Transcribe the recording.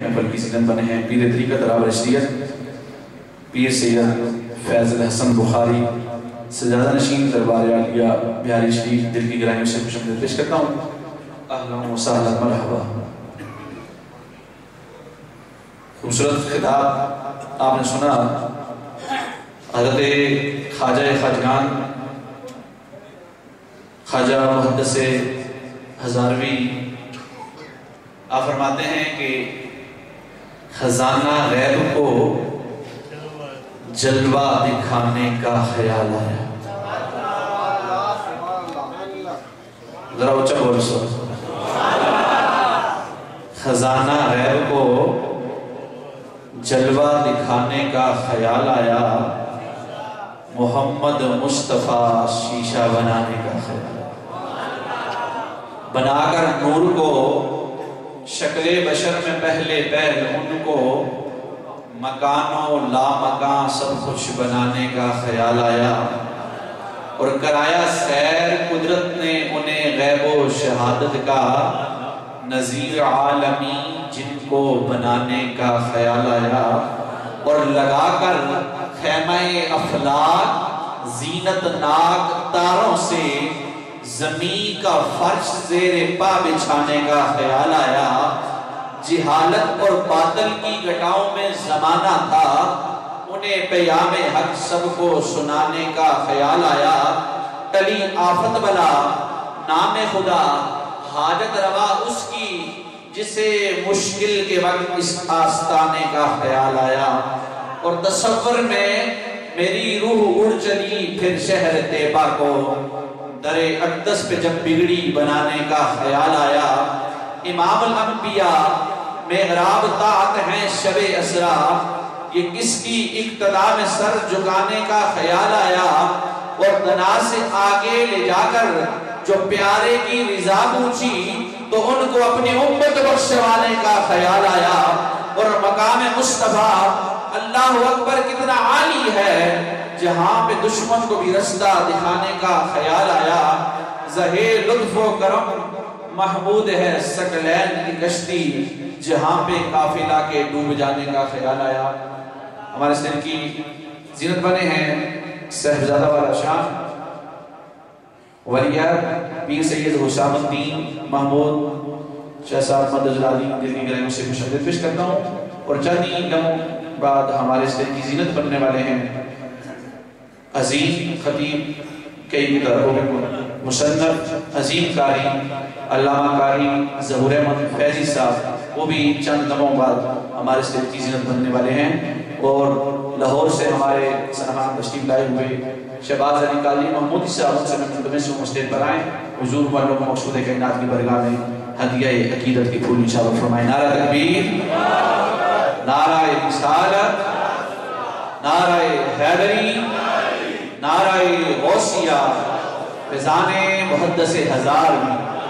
محفل کی سیزن بنے ہیں۔ پیر طریقت راب رشدیت پیر سید فیض الحسن بخاری، سجادہ نشین دربار عالیہ بہاری شریف، دل کی گرائیوں سے خوش آمدید۔ پیش کرتا ہوں۔ اہلا و سہلا مرحبا۔ خوبصورت خطاب آپ نے سنا۔ حضرت خواجہ خواجگان خواجہ محدث ہزاروی، آپ فرماتے ہیں کہ خزانہ غیب کو جلوہ دکھانے کا خیال آیا۔ ذرا اچھا بول سو خزانہ غیب کو جلوہ دکھانے کا خیال آیا۔ محمد مصطفیٰ شیشہ بنانے کا خیال۔ بنا کر نور کو شکل بشر میں پہلے پہل، ان کو مکان و لا مکان سب کچھ بنانے کا خیال آیا اور کرایا سیر قدرت نے انہیں غیب و شہادت کا نظیر عالمی جن کو بنانے کا خیال آیا اور لگا کر خیمہ افلاق زینت ناک تاروں سے زمین کا فرش زیر پا بچھانے کا خیال آیا۔ جہالت اور باطل کی گٹاؤں میں زمانہ تھا۔ انہیں پیام حق سب کو سنانے کا خیال آیا۔ ٹلی آفت بلا نام خدا حاجت روا اس کی جسے مشکل کے وقت اس آستانے کا خیال آیا۔ اور تصور میں میری روح اڑ چلی پھر شہر تیبہ کو۔ در اقدس پہ جب بگڑی بنانے کا خیال آیا، امام الانبیاء محراب طاعت ہیں شب اسرا، یہ کس کی اقتداء میں سر جھکانے کا خیال آیا اور دنا سے آگے لے جا کر جو پیارے کی رضا پوچھی، تو ان کو اپنی امت بخشوانے کا خیال آیا اور مقام مصطفیٰ، اللہ اکبر کتنا عالی ہے جہاں پہ دشمن کو بھی رستہ دکھانے کا خیال آیا، زہیر، لطف و کرم محمود ہے سکلین کی کشتی، جہاں پہ قافلہ کے ڈوب جانے کا خیال آیا۔ ہمارے سن کی زینت بنے ہیں صحبزادہ والا شاہ ولیہ پیر سید حسام الدین محمود، شاہ صاحب مدد جلالی دل کی گرہم سے مشہدت پیش کرتا ہوں۔ اور چند ہی لمحوں بعد ہمارے سن کی زینت بننے والے ہیں۔ عظیم خطیب کئی طرحوں مصنف، عظیم قاری، علامہ قاری، ظہور احمد فیضی صاحب، وہ بھی چند لمحوں بعد ہمارے سٹیج کی زینت بننے والے ہیں۔ اور لاہور سے ہمارے سنمان تشریف لائے ہوئے شہباز علی قادری محمودی صاحب سے میں مقدمے سے مسٹیج پر آئیں۔ حضور والوں کو مقصود کائنات کی برگاہ میں ہدیہ عقیدت کی پھول انشاءاللہ فرمائیں۔ نعرہ تکبیر، نعرہ رسالت، نعرہ حیدری۔ نعرہ غوثیہ فضان محدث ہزار میں۔